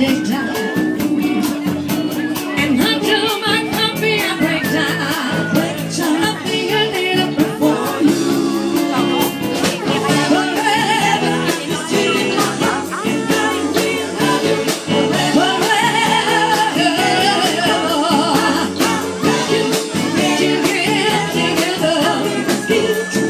Take time. beautiful.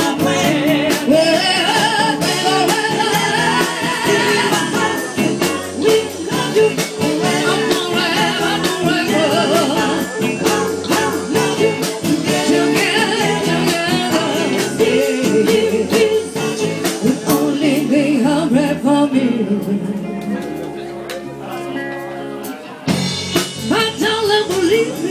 Please.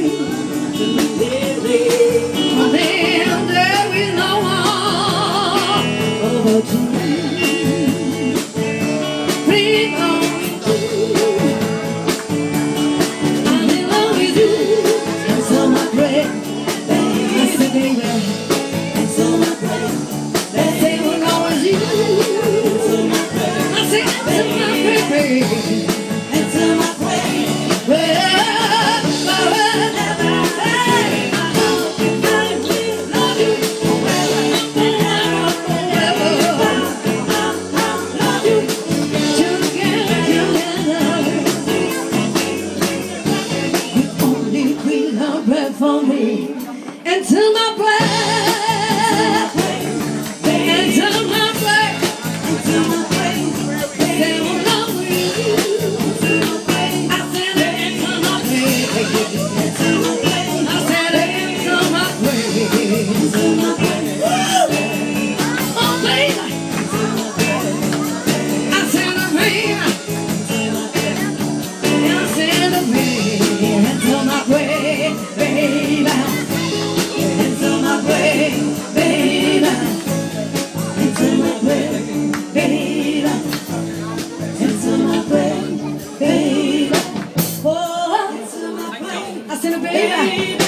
Yeah.